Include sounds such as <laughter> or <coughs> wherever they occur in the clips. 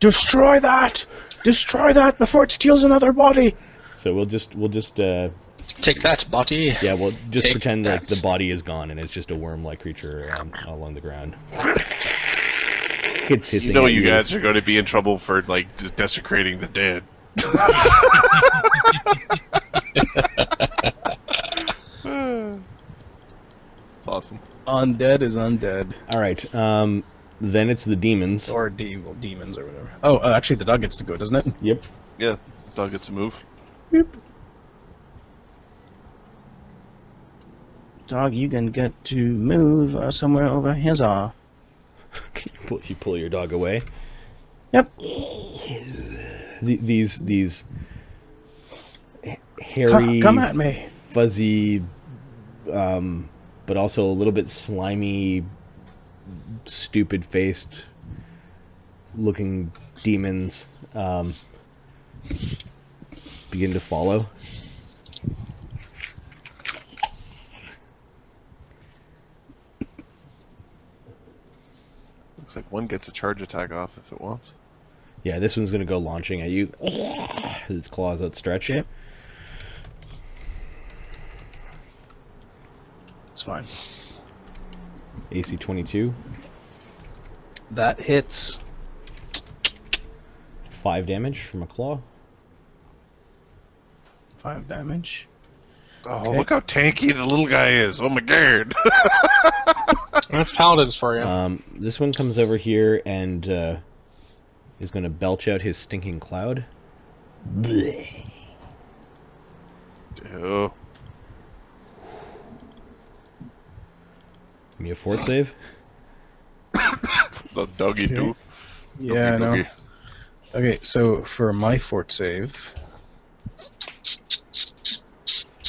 Destroy that! Destroy that before it steals another body! So we'll just we'll just uh, Take that, body. yeah we'll just Take pretend like that. the body is gone and it's just a worm-like creature um, along the ground. It's hissing You know you guys are going to be in trouble for like des- desecrating the dead. <laughs> It's awesome. Undead is undead. All right. Um, then it's the demons. Or de- well, demons or whatever. Oh, uh, actually, the dog gets to go, doesn't it? Yep. Yeah, dog gets a move. Dog, you can get to move uh, somewhere over here. uh. <laughs> you, pull, you pull your dog away. Yep. <sighs> These these h- Come, hairy, come at me. fuzzy, um, but also a little bit slimy, stupid faced looking demons um, begin to follow. Looks like one gets a charge attack off if it wants. Yeah, this one's gonna go launching at you. <sighs> Its claws outstretched. Yep. It's fine. AC twenty two, That hits. five damage from a claw. Five damage. Oh, Okay. look how tanky the little guy is. Oh my god. <laughs> That's paladins for you. Um, this one comes over here and uh, is going to belch out his stinking cloud. Ew. Give me a fort save. The doggy Okay. do. Yeah, I know. Doggy. Okay, so for my fort save,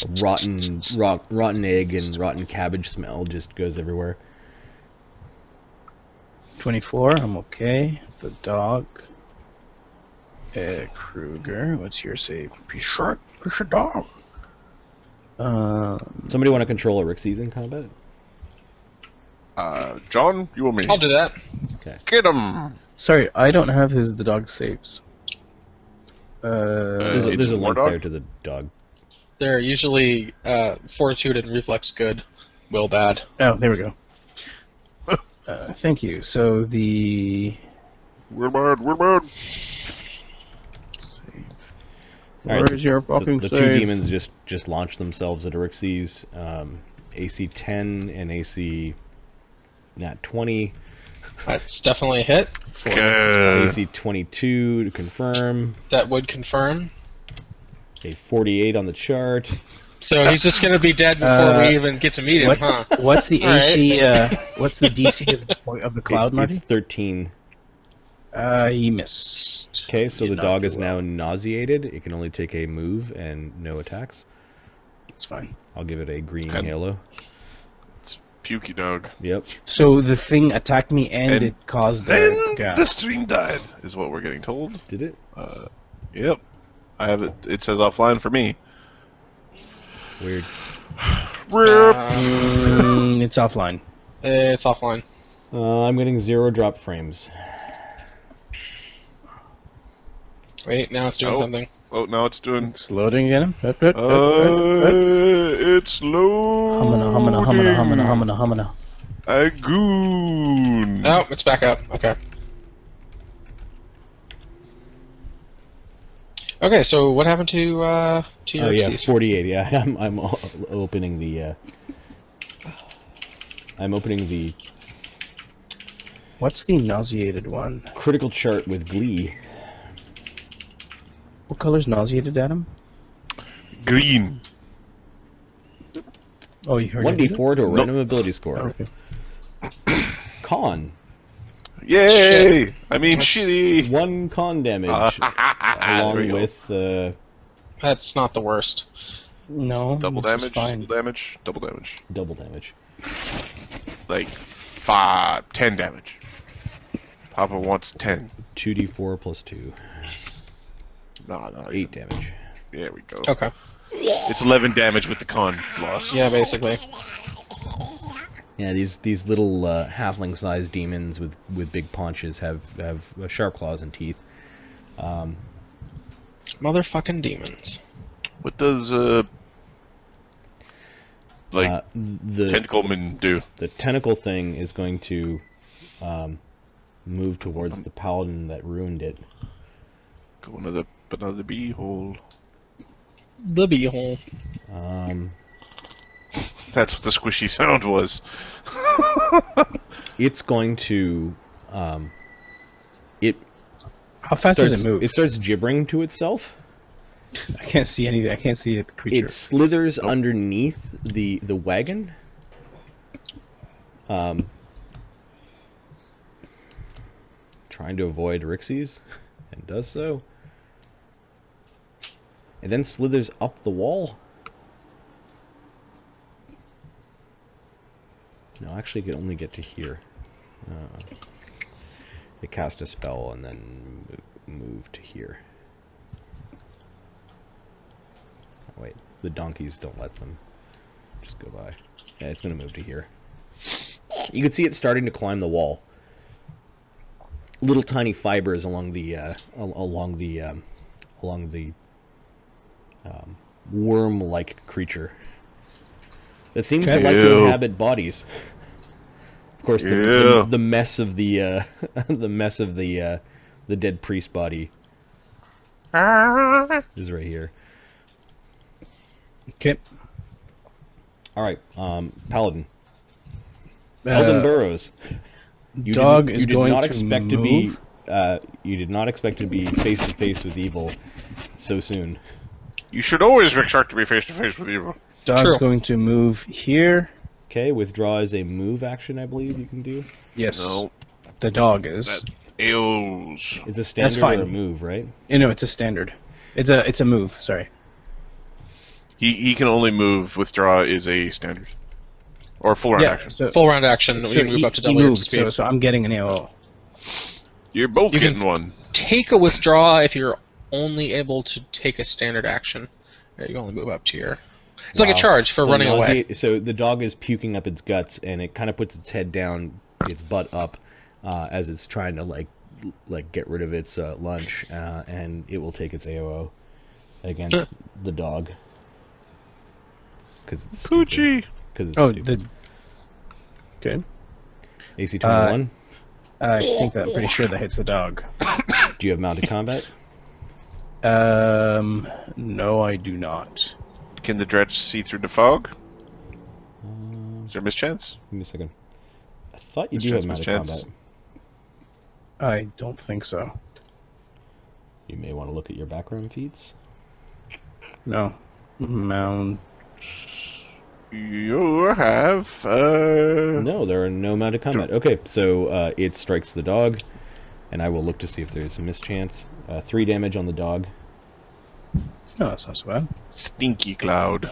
A rotten, rot, rotten egg and rotten cabbage smell just goes everywhere. 24, I'm okay. The dog. Uh, Kruger, what's your save? Be short, push a dog. Um, Somebody want to control Aryxes in combat? Uh, John, you or me? I'll do that. Get him. sorry, I don't have his the dog saves. Uh, There's a, it's there's a a link dog? there to the dog. They're usually uh, fortitude and reflex good, will bad. oh, there we go. uh, thank you. So the We're bad. We're bad. save. All right, Where's your The, fucking the two demons just just launch themselves at Rixie's. Um, AC 10 and AC nat 20. That's definitely a hit. Good. AC 22 to confirm. That would confirm. A 48 on the chart. So he's just gonna be dead before Uh, we even get to meet him, What's huh? what's the <laughs> All right. AC? Uh, what's the DC of the of the cloud, It- Marty? it's 13. Uh, he missed. Okay, so the dog do is well. now nauseated. It can only take a move and no attacks. It's fine. I'll give it a green Okay. halo. Pukey dog. Yep. So the thing attacked me and, And it caused Then the the gas. stream died, is what we're getting told. Did it? Uh, yep. I have it. It says offline for me. Weird. Rip. Mm, it's offline. <laughs> it's offline. Uh, I'm getting zero drop frames. Wait, now it's doing Oh. something. Oh, now it's doing. It's loading again. Hup, Uh, hup. it's low. Humana, humana, humana, humana, humana, humana. Agoon. Oh, it's back up. Okay. Okay, so what happened to uh to your Oh yeah, 48. Yeah, <laughs> I'm I'm opening the. Uh, I'm opening the What's the nauseated one? critical chart with Glee. What color's nauseated, Adam? Green. Oh, you heard One d four to a Nope. random ability score. Okay. <coughs> Con. Yay! Shit. I mean, That's- shitty. One con damage, <laughs> There along with uh, That's not the worst. No, double damage, Fine. double damage, double damage. double damage. Like five, ten damage. Papa wants ten. Two d four plus two. No, no, Eight damage. There we go. Okay. It's eleven damage with the con loss. Yeah, basically. Yeah, these these little uh, halfling-sized demons with, with big paunches have have uh, sharp claws and teeth. Um, Motherfucking demons. What does uh like uh, the tentacleman do? the tentacle thing is going to um, move towards the paladin that ruined it. Go another another beehole. The beehole. Um, That's what the squishy sound was. <laughs> it's going to um, it How fast starts, does it move? It starts gibbering to itself. I can't see anything. I can't see the creature. It slithers underneath the the wagon. Um, trying to avoid Rixies, and does so. And then slithers up the wall. No, actually, it can only get to here. Uh, it cast a spell and then move to here. Oh, wait, the donkeys don't let them just go by. Yeah, it's gonna move to here. You can see it starting to climb the wall. Little tiny fibers along the uh, al- along the um, along the um, worm-like creature that seems to like to inhabit bodies. <laughs> Of course, the, the, the mess of the uh, <laughs> the mess of the uh, the dead priest body is right here. okay. All right, um, Paladin, Eldon Uh, Burrows. <laughs> You dog did, is you did going not to expect to be. Uh, you did not expect to be face to face with evil so soon. You should always expect to be face to face with evil. Dog's True. going to move here. Okay, withdraw is a move action, I believe you can do. Yes, No, the dog is. that ails. It's a standard fine. or a move, right? You know, it's a standard. It's a it's a move. Sorry. He he can only move. Withdraw is a standard, or full round yeah. action. So, Full round action. so we move he, up to double moved, speed. so so I'm getting an AOO. You're both You can- getting one. Take a withdraw if you're only able to take a standard action. You only move up to your. It's like a charge for So running away. nausea- So the dog is puking up its guts, and it kind of puts its head down, its butt up, uh, as it's trying to like like get rid of its uh, lunch, uh, and it will take its AOO against the dog because it's Poochie. Because it's Oh, stupid. the. Okay. AC twenty one. I think that I'm pretty sure that hits the dog. Do you have mounted combat? Um, no, I do not. Can the dretch see through the fog? Um, Is there a mischance? give me a second. I thought you Miss do have chance, mounted miss chance. combat. I don't think so. You may want to look at your background feeds. No. Mount. You have uh No, there are no mounted combat. Okay, so uh, it strikes the dog, and I will look to see if there's a mischance. Uh, three damage on the dog. No, that's not so bad. stinky cloud.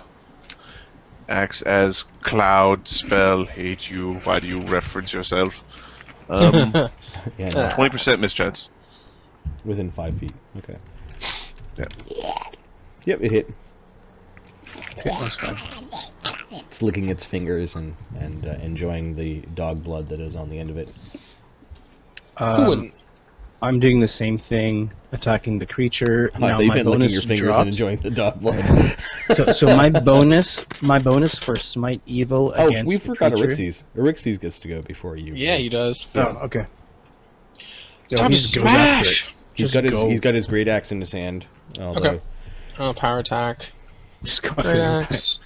Acts as cloud spell. Hate you. Why do you reference yourself? Um, <laughs> Yeah, no, twenty percent mischance. within five feet. Okay. Yeah. Yep, it hit. Okay, that's fine. It's licking its fingers and and uh, enjoying the dog blood that is on the end of it. Who Um, wouldn't? I'm doing the same thing, attacking the creature. I now my been bonus your fingers dropped. and enjoying the dog blood. <laughs> so, so my bonus, my bonus for smite evil oh, against we forgot creature. Aryxes. Aryxes gets to go before you. Yeah, he does. Oh, okay. It's Yo, he to just goes after smash. it. He's Just got his go. he's got his great axe in his hand. Although, Okay. Oh, power attack. Just go after Great his axe.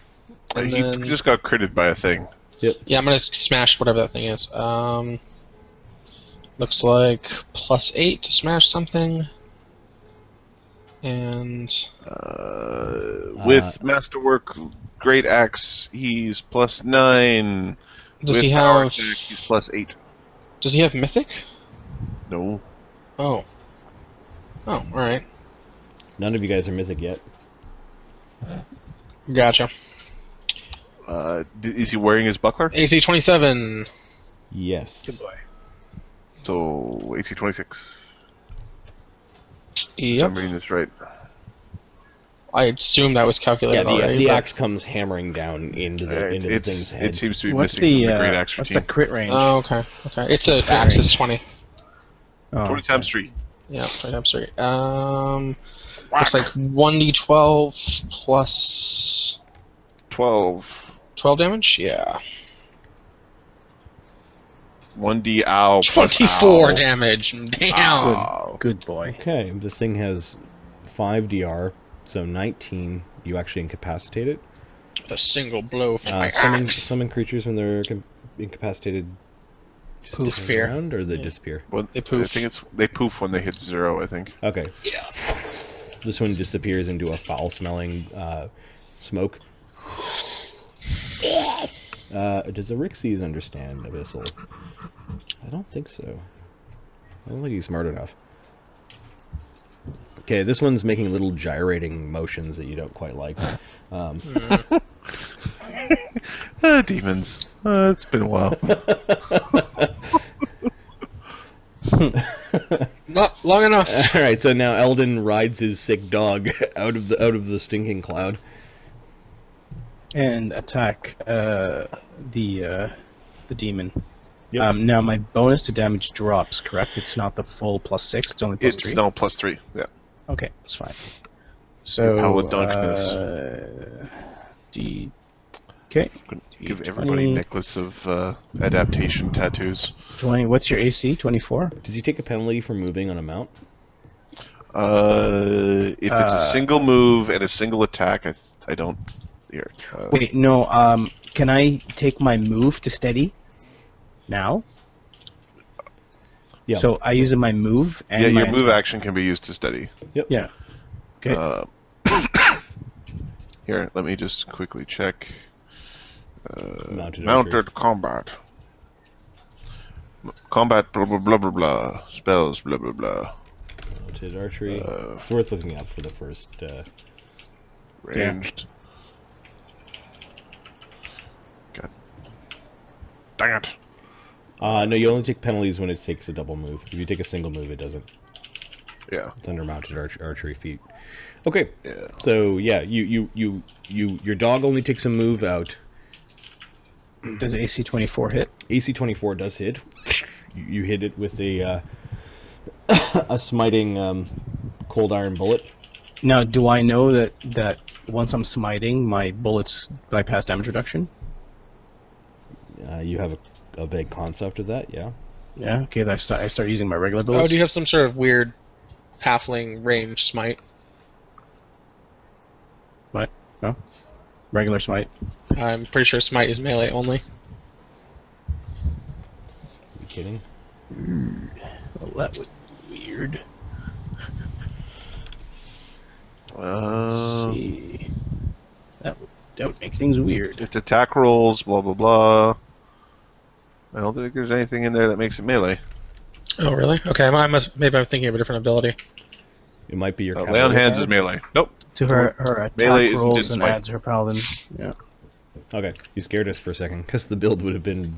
And he then, just got critted by a thing. yeah, I'm gonna smash whatever that thing is. Um, looks like plus eight to smash something. And Uh, with masterwork, great axe, he's plus nine. does with he power have? attack, he's plus eight. Does he have mythic? No. Oh. Oh, all right. None of you guys are mythic yet. Gotcha. Uh, is he wearing his buckler? AC 27. Yes. Good boy. So AC twenty six. Yep. I'm reading this right. I assume that was Yeah, calculated the, already. the but- axe comes hammering down into the, It, into the thing's head. it seems to be What's missing the from the great uh, axe what's routine. the crit range? Oh, okay. Okay. It's a crit axe is range? twenty. Oh, 20 times 3. Yeah, twenty times three. Um, looks like one d twelve plus 12. twelve damage. Yeah, 1d ow. plus twenty-four ow. damage. Damn. Ow. Good boy. Okay, this thing has 5 DR, so 19. You actually incapacitate it. With a single blow from my Uh, summon, axe. summon creatures when they're incapacitated just Poof. disappear around, or they disappear. Well, They I poof. think it's they poof when they hit zero. I think. Okay. Yeah. This one disappears into a foul-smelling uh, smoke. <laughs> Uh, does Aryxes understand Abyssal? I don't think so. I don't think he's smart enough. Okay, this one's making little gyrating motions that you don't quite like. Um, Ah, <laughs> demons. Uh, it's been a while. <laughs> Not long enough. <laughs> all right, so now Eldon rides his sick dog out of the out of the stinking cloud. And attack uh, the uh, the demon. Yep. Um, now my bonus to damage drops. Correct? It's not the full plus six. It's only plus it's three. no plus three. Yeah. Okay, that's fine. So Power darkness. uh, D. Okay, Give everybody D20. necklace of uh, adaptation tattoos. twenty. What's your AC? Twenty four. Does he take a penalty for moving on a mount? Uh, if it's Uh, a single move and a single attack, I, th- I don't. Here. Uh, Wait, no. Um, can I take my move to steady? Now. Yeah. So I use my move and yeah, my your move action can be used to steady. Yep. Yeah. Okay. Uh, <coughs> here, let me just quickly check. Uh, Mounted mounted combat. Combat, blah blah blah blah blah. Spells, blah blah blah. Mounted archery. Uh, it's worth looking up for the first. Uh, Yeah. Ranged. Dang it. uh, no, you only take penalties when it takes a double move. If you take a single move, it doesn't. Yeah. It's under mounted arch- archery feet. Okay, Yeah. so yeah, you you you you your dog only takes a move out. Does AC twenty four hit? AC twenty four does hit. <laughs> You, you hit it with a uh, <coughs> a smiting um, cold iron bullet. Now, do I know that that once I'm smiting, my bullets bypass damage reduction? Uh, you have a, a vague concept of that, yeah. Yeah. Okay. I start. I start using my regular Oh, do you have some sort of weird halfling range smite? What? No. Regular smite. I'm pretty sure smite is melee only. Are you kidding? Well, that would be weird. Let's see. That would that would make things weird. it's attack rolls, blah blah blah. I don't think there's anything in there that makes it melee. Oh, really? Okay, I must. Maybe I'm thinking of a different ability. It might be your Uh, lay on hands is melee. Nope. To her her attack Melee rolls and adds her paladin. Yeah. Okay, you scared us for a second because the build would have been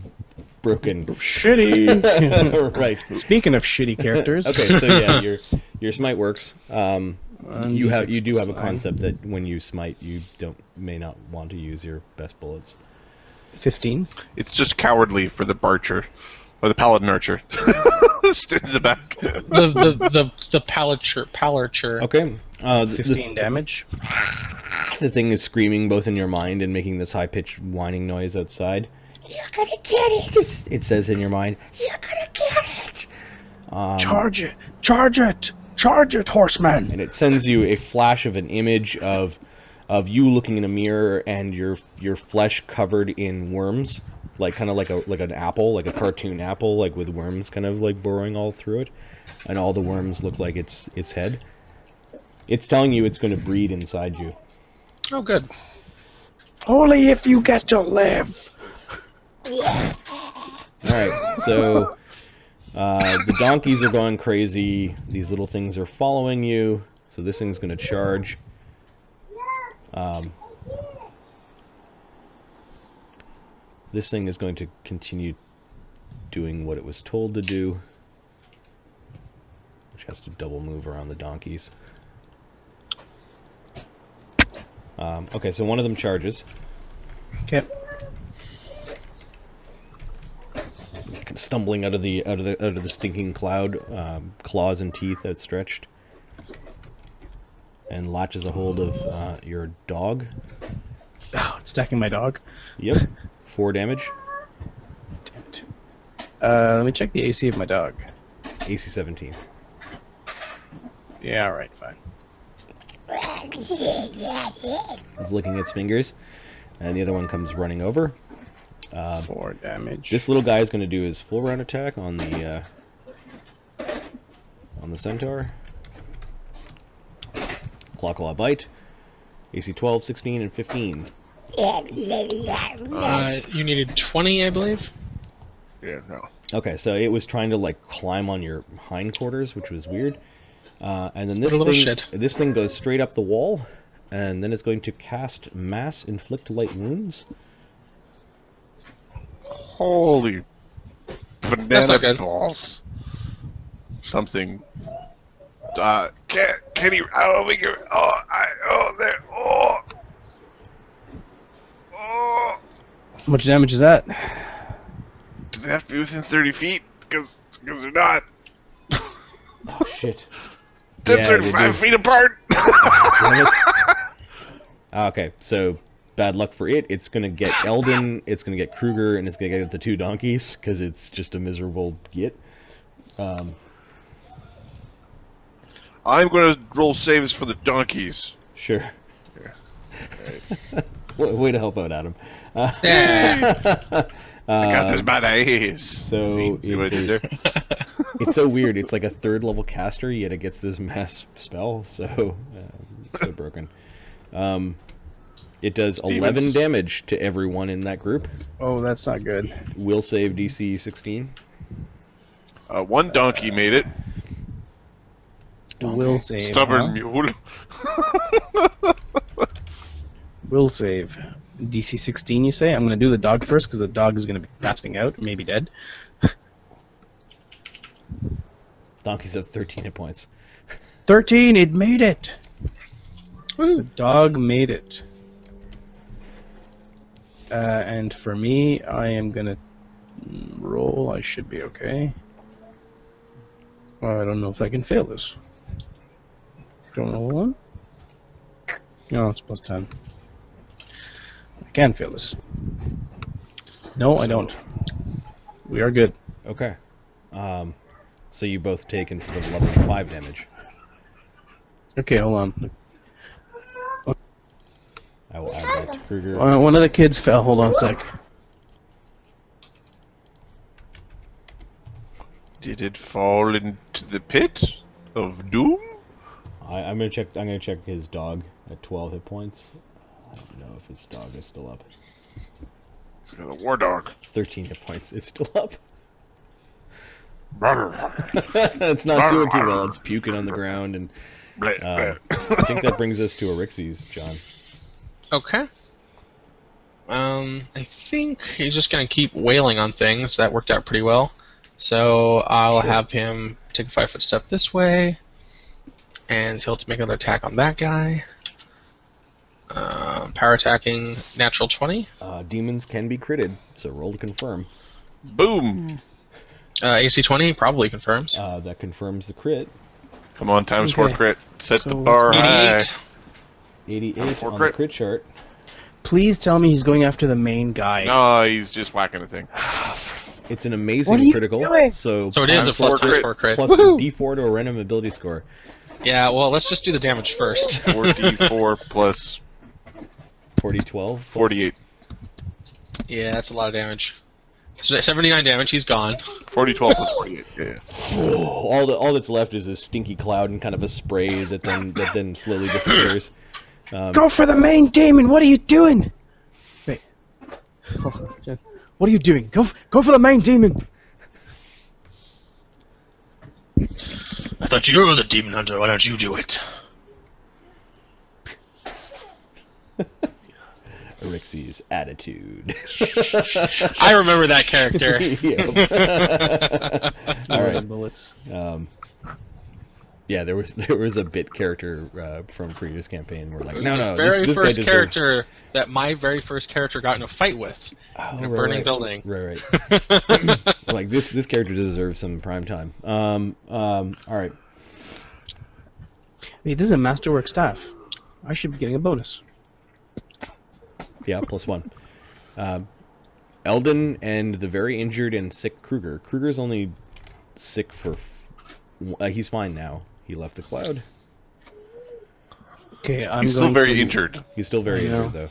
broken. <laughs> Shitty. <laughs> right. Speaking of shitty characters. Okay, so yeah, your your smite works. Um, One you have you do have a concept that when you smite, you don't may not want to use your best bullets. Fifteen. It's just cowardly for the Barcher. Or the Paladin Archer. Stood in the back. The the the the palature palature. Okay. Uh, the, Fifteen damage. the thing is screaming both in your mind and making this high pitched whining noise outside. You're gonna get it. It says in your mind. You're gonna get it. Um, Charge it! Charge it! Charge it, horseman! and it sends you a flash of an image of of you looking in a mirror and your your flesh covered in worms like kind of like a like an apple like a cartoon apple like with worms kind of like burrowing all through it and all the worms look like its its head it's telling you it's going to breed inside you Oh, good. Only if you get to live. all right so uh, the donkeys are going crazy. These little things are following you. So this thing's going to charge. Um, this thing is going to continue doing what it was told to do which has to double move around the donkeys. Um, okay, so one of them charges, Okay. Stumbling out of the out of the out of the stinking cloud, um, claws and teeth outstretched, and latches a hold of uh, your dog. Oh, it's attacking my dog. Yep, four damage. Damn it. Uh, let me check the AC of my dog. AC 17. Yeah, all right, fine. It's licking its fingers, and the other one comes running over. Four damage. This little guy is going to do his full round attack on the uh, on the centaur. Claw claw bite. AC 12, 16, and 15. Uh, you needed 20, I believe. Yeah, no. Okay, so it was trying to like climb on your hindquarters, which was weird. Uh, and then this What a little thing, shit. this thing goes straight up the wall, and then it's going to cast mass inflict light wounds. Holy banana not good. balls. Something. Uh, can can you? I don't think you're. Oh, I. Oh, there. Oh. Oh. How much damage is that? Do they have to be within 30 feet? Because because they're not. Oh shit! They're Yeah, they 35 do. feet apart. Damn it. <laughs> Ah, okay, so bad luck for it. It's gonna get Eldon, it's gonna get Kruger, and it's gonna get the two donkeys because it's just a miserable git. I'm gonna roll saves for the donkeys. Sure. way, <laughs> way to help out, Adam. Yeah. <laughs> I got this bad eyes. so see, see what I did it's there? <laughs> It's so weird. It's like a third level caster, yet it gets this mass spell. So, um, so broken. Um, it does 11 damage to everyone in that group. Oh, that's not good. Will save DC 16. Uh, one donkey made it. Will save. Stubborn huh? mule. <laughs> Will save. DC 16, you say? I'm going to do the dog first because the dog is going to be passing out, maybe dead. <laughs> Donkeys have 13 hit points. 13, it made it! Woo. Dog made it. Uh, and for me, I am going to roll. I should be okay. I don't know if I can fail this. Don't know one. No, it's plus 10. I can fail this. No, I don't. We are good. Okay. Um, so you both take instead of 11, 5 damage. Okay, hold on. I will add that to Kruger. Uh, one of the kids fell. Hold on a sec. Did it fall into the pit of doom? I, I'm gonna check. I'm gonna check his dog at 12 hit points. I don't know if his dog is still up. It's got a war dog. 13 hit points. It's still up. <laughs> it's not doing too well. It's puking on the ground, and uh. I think that brings us to Aryxes, John. Okay. Um, I think he's just gonna keep wailing on things. That worked out pretty well. So I'll Sure. have him take a five foot step this way, and he'll make another attack on that guy. Uh, power attacking, natural twenty. Uh, demons can be critted, so roll to confirm. Boom. Uh, AC twenty probably confirms. Uh, that confirms the crit. Come on, times four crit. Set So the bar high. Eighty-eight. 88 on crit. the crit chart. Please tell me he's going after the main guy. No, he's just whacking a thing. <sighs> It's an amazing What are you critical. doing? So, So it is a plus four crit. for a crit. plus Woohoo! D4 to a random ability score. Yeah. Well, let's just do the damage first. <laughs> 4d4 plus 40, 12. 48. yeah, that's a lot of damage. So Seventy-nine damage. He's gone. 40, 12 plus <laughs> 48. Yeah. all the all that's left is a stinky cloud and kind of a spray that then that then slowly disappears. Go for the main demon. What are you doing? Wait. Oh, <laughs> what are you doing? Go, go for the main demon. I thought you were the demon hunter. Why don't you do it? <laughs> Aryxes attitude. <laughs> I remember that character. Yep. All More right. than bullets. Um, Yeah, there was <laughs> there was a bit character uh, from previous campaign. Where It like, was no, the no, very this, this guy first deserves... character that my very first character got in a fight with Oh, in a right, burning right. building. Right, right. <laughs> <laughs> like this this character deserves some prime time. Um, um, all right. Wait, this is a masterwork staff. I should be getting a bonus. Yeah, plus one. Um, Eldon and the very injured and sick Kruger. Kruger's only sick for. F- uh, he's fine now. He left the cloud. Okay, I'm He's still very to- injured. He's still very injured though.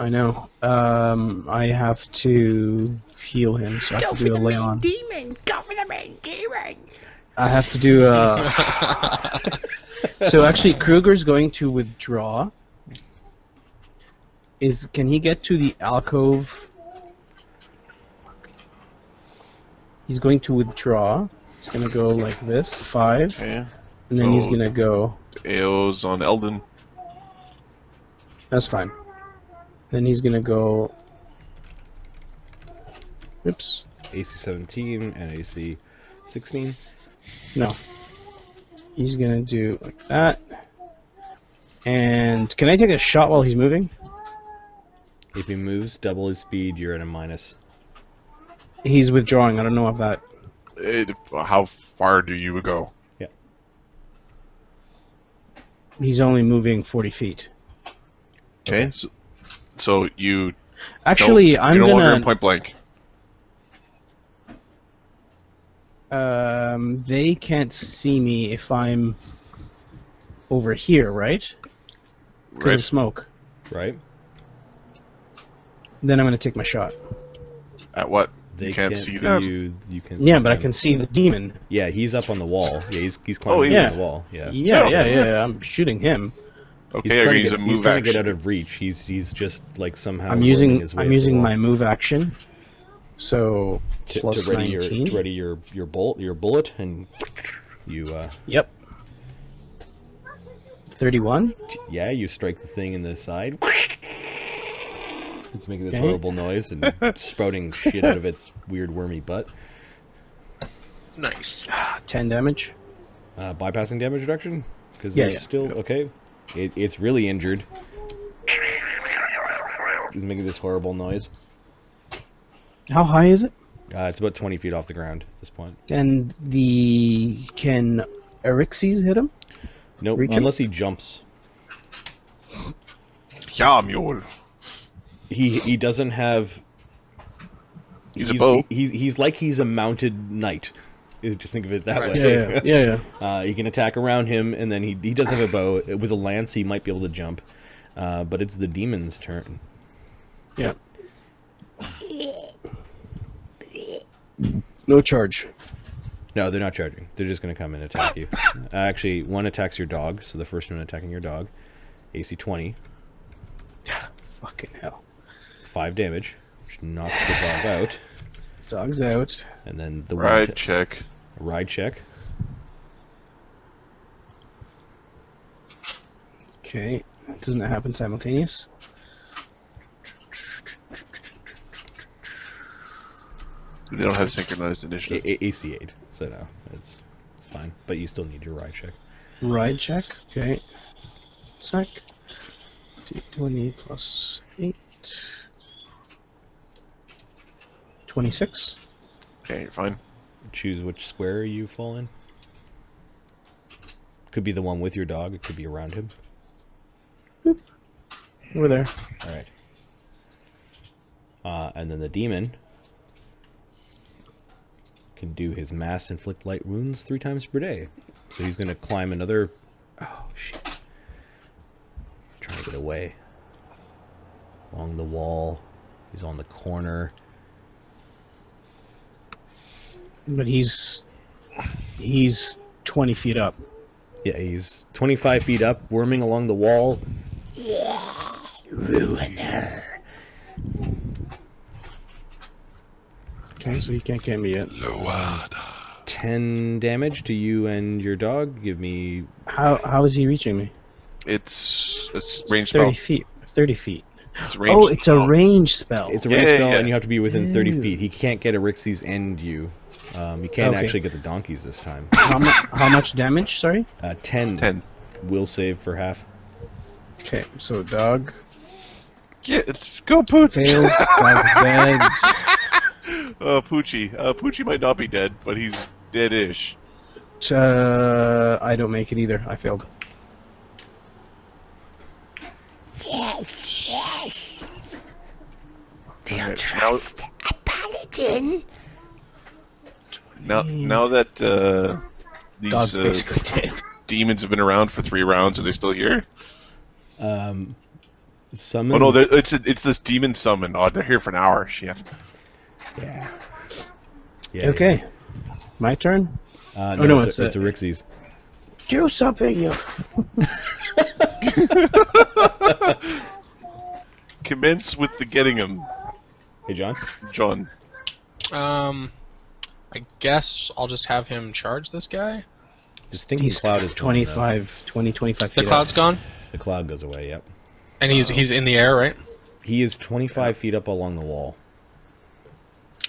I know. Um, I have to heal him, so I have to do a lay on. demon! Go for the main demon! I have to do a. <laughs> so actually, Kruger's going to withdraw. Is can he get to the alcove? He's going to withdraw. He's gonna go like this, five, Okay. and then he's gonna go. AO's on Eldon. That's fine. Then he's gonna go. Oops. AC 17 and AC 16. No. He's gonna do like that. And can I take a shot while he's moving? If he moves double his speed, you're at a minus. He's withdrawing. I don't know if that. It, how far do you go? Yeah. He's only moving 40 feet. Okay. Okay. So, so you Actually, don't, I'm you're no longer in gonna. point blank. Um, they can't see me if I'm over here, right? Because Right. of smoke. Right? Then I'm gonna take my shot. At what? They you can't, see, see them. you. You can. Yeah, see but I can see the demon. Yeah, he's up on the wall. Yeah, he's he's climbing Oh, yeah. on the wall. Yeah. Yeah, Yeah. yeah, yeah. yeah, I'm shooting him. He's Okay, trying, you're to gonna get, use a he's trying to get out of reach. He's he's just like somehow. I'm using. his way I'm using my move action. So to, plus to ready 19. your to ready your your bolt your bullet and you uh Yep. 31. yeah you strike the thing in the side. It's making this Okay. horrible noise and <laughs> sprouting shit out of its weird wormy butt. nice. 10 damage. Uh, bypassing damage reduction because Yeah, they're yeah. still okay. It, it's really injured. It's making this horrible noise. How high is it? Uh, it's about 20 feet off the ground at this point. And the can Aryxes hit him? Nope, Reach him? unless he jumps. Yeah, mule. He he doesn't have. He's a bow. He's he's like he's a mounted knight. Just think of it that Right. way. Yeah, yeah, yeah. yeah. <laughs> Uh, you can attack around him, and then he he does have a bow with a lance. He might be able to jump, uh, but it's the demon's turn. yeah. No charge. No, they're not charging. They're just going to come and attack you. Uh, actually, one attacks your dog, so the first one attacking your dog, AC twenty, <sighs> Fucking hell. Five damage, which knocks the dog out, Dog's out. and then the one Right, atta- check. ride check. Okay. Doesn't that happen simultaneous? They don't have synchronized initiative. A- A- AC eight, so no, it's it's fine. But you still need your ride check. Ride check. Okay. Sec. D20 plus 8. 26. Okay, you're fine. Choose which square you fall in. Could be the one with your dog. It could be around him. Over there. All right. Uh, and then the demon can do his mass inflict light wounds three times per day. So he's gonna climb another. Oh shit! Trying to get away. Along the wall. He's on the corner. But he's. He's 20 feet up. Yeah, he's 25 feet up, worming along the wall. Ruiner. Okay, so he can't get me yet. 10 damage to you and your dog. Give me. How How is he reaching me? It's it's It's range 30 spell. feet. 30 feet. It's range Oh, it's a range spell. It's a range Yeah, spell, yeah. and you have to be within 30 feet. He can't get a Rixie's and you. Um, you can't Okay. actually get the donkeys this time. <coughs> How, mu- how much damage? Sorry. Uh, 10, Ten. will save for half. Okay, so dog Get go Pooch. fails. Dog's <laughs> dead. Uh, Poochie. Uh, Poochie might not be dead, but he's dead-ish. Uh, I don't make it either. I failed. Yes, yes. They'll Okay, now- trust a paladin. Now, now that uh, Dog's these uh, basically dead. demons have been around for three rounds, are they still here? Um, summons, Oh no, they're- it's it's this demon summon. Oh, they're here for an hour. Shit. Yeah. Yeah, Okay, my turn. Uh, Oh, no, no, it's, it's, a, uh, it's a Rixies. Do something, you. <laughs> Commence with the getting him, Hey, John. John. Um, I guess I'll just have him charge this guy. This stinking He's cloud is gone, though. 25, 20, 25 The feet cloud's up. gone, The cloud goes away. Yep. and he's he's in the air, right? He is 25 feet up along the wall.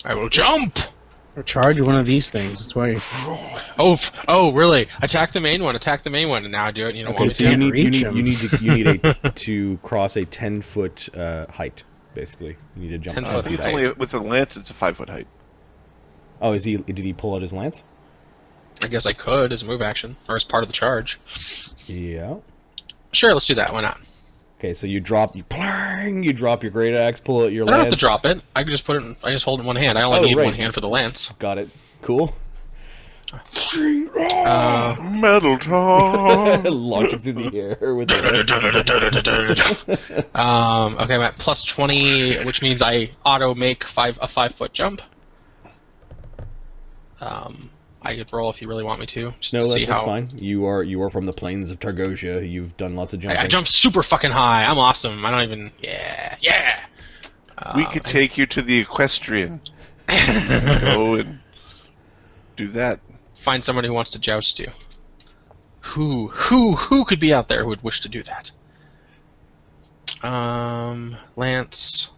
I will jump. Or charge one of these things. That's why. Oh, oh, really? Attack the main one. Attack the main one, and now I do it. You don't Okay, want so me you to. need you need, him. you need to you need a, <laughs> to cross a 10 foot uh, height, basically. You need to jump 10 10 foot height. only with a lance. It's a five foot height. Oh, is he? Did he pull out his lance? I guess I could as a move action or as part of the charge. Yeah. Sure, let's do that. Why not? Okay, so you drop you plang, you drop your great axe, pull out your I don't lance. have to drop it. I can just put it. In, I just hold it in one hand. I only Oh, need right. one hand for the lance. Got it. Cool. Uh, Metal tongue. <laughs> Launch it through the air with the <laughs> <laughs> um, okay, I'm at plus twenty, which means I auto make five a five foot jump. Um, I could roll if you really want me to, just No, to that, see that's how. fine. You are you are from the plains of Targosia. You've done lots of jumping. I, I jump super fucking high. I'm awesome. I don't even. Yeah, yeah. we Um, could take you to the equestrian. <laughs> Go and do that. find someone who wants to joust you. Who who who could be out there who would wish to do that? Um, Lance.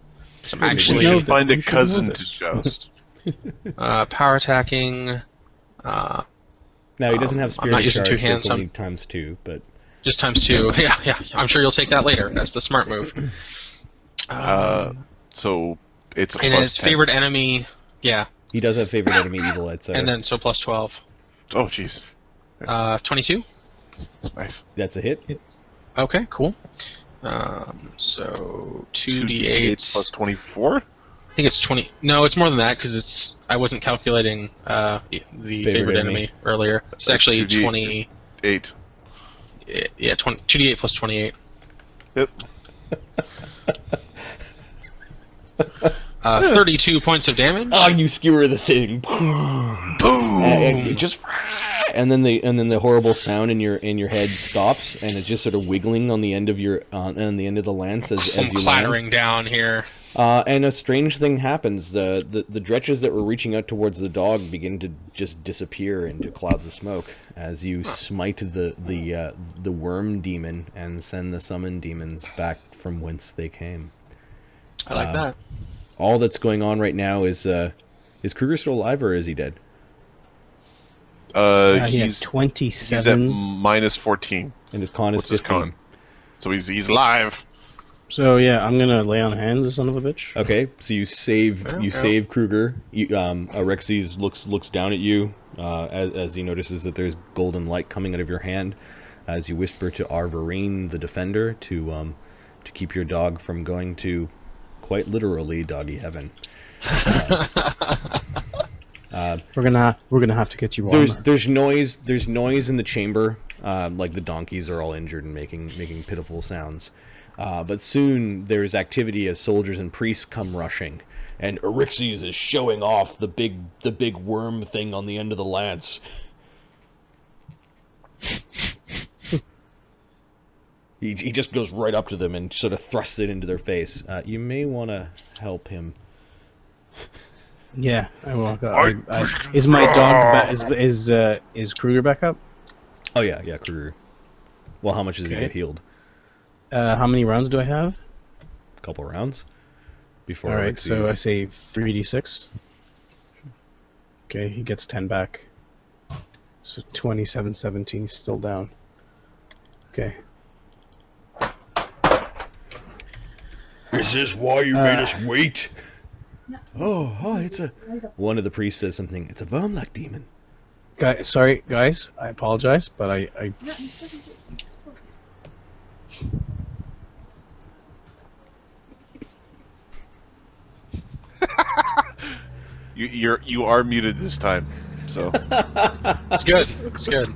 Some we actually know should find a we should know cousin to joust. <laughs> uh, power attacking. Uh, now he doesn't um, have I'm not using charge, two hands, it's so only times two. But just times two. <laughs> Yeah, yeah. I'm sure you'll take that later. That's the smart move. Uh, Um, so it's a and his 10. favorite enemy. Yeah, he does have favorite enemy <coughs> evil. I'd say and then so plus twelve. Oh, jeez. Uh, twenty-two. Nice. that's a hit. Okay, cool. Um, so two d 2d8 eight plus 24? I think it's 20. No, it's more than that because it's. I wasn't calculating uh, the the Favorite favorite, enemy. enemy. earlier. It's Uh, actually 2d8. 20. 8. Yeah, 20, 2d8 plus 28. Yep. Uh, <laughs> 32 points of damage. Oh, you skewer the thing. Boom! and it just and then the and then the horrible sound in your in your head stops and it's just sort of wiggling on the end of your uh, on the end of the lance as, as you land. clattering down here. Uh, and a strange thing happens. The, the the dretches that were reaching out towards the dog begin to just disappear into clouds of smoke as you smite the the uh, the worm demon and send the summon demons back from whence they came. I like Um, that. All that's going on right now is uh, is Kruger still alive or is he dead? Uh, Uh, he had he's, he's at 27. minus 14. And his con is What's his con? So he's he's live. So yeah, I'm gonna lay on hands, son of a bitch. Okay, so you save you save Kruger. You, um, Alexis looks looks down at you uh, as, as he notices that there's golden light coming out of your hand. As you whisper to Arvarine, the defender, to um, to keep your dog from going to quite literally doggy heaven. <laughs> We're gonna we're gonna have to get you There's armor. there's noise there's noise in the chamber. Um, like the donkeys are all injured and making making pitiful sounds. Uh, but soon there's activity as soldiers and priests come rushing, and Aryxes is showing off the big the big worm thing on the end of the lance. he, he just goes right up to them and sort of thrusts it into their face. Uh, you may want to help him. Yeah, I will. I, I, is my dog ba- is is uh, is Kruger back up? Oh yeah, yeah, Kruger. Well, how much does he get healed? Uh, how many rounds do I have? A couple rounds before. All right, so I say three d six. Okay, he gets 10 back. So 27 17, he's still down. Okay. Is this why you made us wait? <laughs> Oh, oh, it's a. One of the priests says something. It's a Vermlek demon. Guy, sorry, guys. I apologize, but I, I You, you're you are muted this time. So <laughs> It's good. It's good.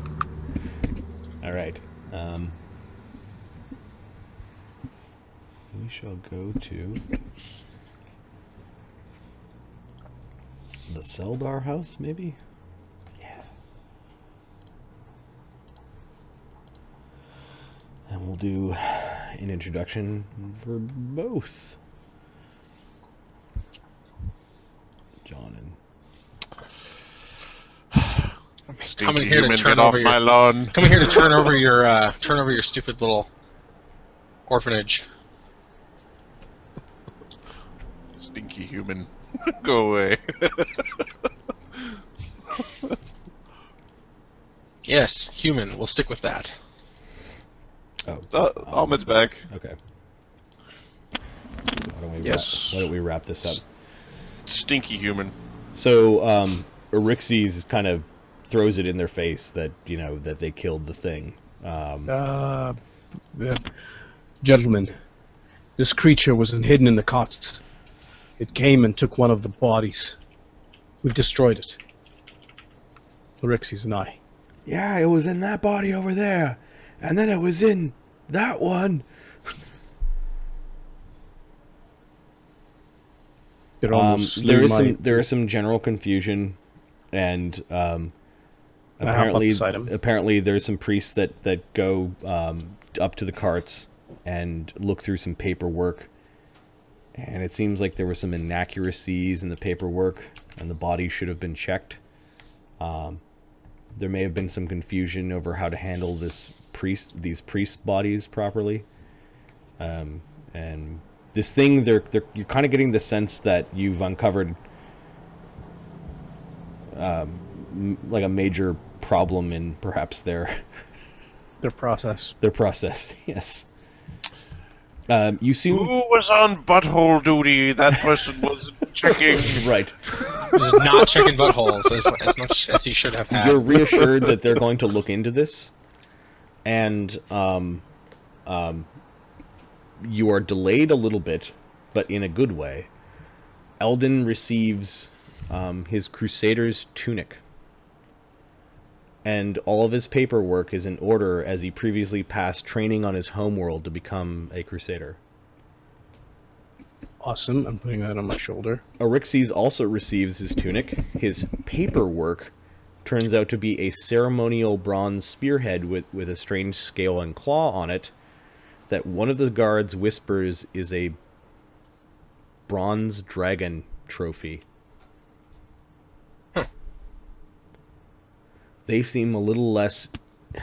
All right. Um, we shall go to the Seldar house, maybe. Yeah. And we'll do an introduction for both John and stinky Coming here to human, turn get off over my your- lawn. <laughs> Coming here to turn over your uh, turn over your stupid little orphanage. Stinky human, <laughs> go away. <laughs> Yes, human. We'll stick with that. oh uh, Ahmed's back. okay. So why don't we Yes. wrap, why don't we wrap this up? Stinky human. So um, Aryxes kind of throws it in their face that you know that they killed the thing. Um, Uh, uh, gentlemen, this creature was hidden in the cots. It came and took one of the bodies. We've destroyed it. Aryxes and I. yeah, it was in that body over there, and then it was in that one. Um, there is some there is some general confusion, and um, I hop up apparently apparently there's some priests that that go um, up to the carts and look through some paperwork, and it seems like there were some inaccuracies in the paperwork, and the body should have been checked. Um, there may have been some confusion over how to handle this priest these priest bodies properly. Um, and this thing, they're, they're you're kind of getting the sense that you've uncovered um, like a major problem in perhaps their <laughs> their process. their process. <laughs> Yes. Um, you Who was on butthole duty? That person was <laughs> checking. right. Just not checking buttholes as, as much as he should have had. You're reassured that they're going to look into this, and um, um, you are delayed a little bit, but in a good way. Eldon receives um, his Crusader's tunic, and all of his paperwork is in order as he previously passed training on his homeworld to become a Crusader. Awesome. I'm putting that on my shoulder. Aryxes also receives his tunic. His paperwork turns out to be a ceremonial bronze spearhead with, with a strange scale and claw on it that one of the guards whispers is a bronze dragon trophy. They seem a little less. <sighs>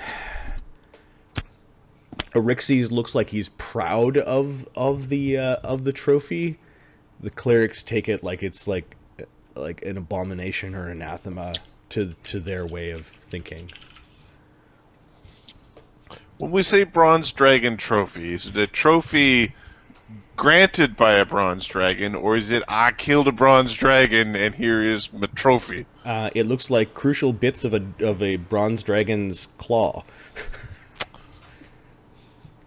Aryxes looks like he's proud of of the uh, of the trophy. The clerics take it like it's like like an abomination or anathema to to their way of thinking. When we say bronze dragon trophies, the trophy granted by a bronze dragon, or is it I killed a bronze dragon and here is my trophy? Uh, it looks like crucial bits of a of a bronze dragon's claw. <laughs>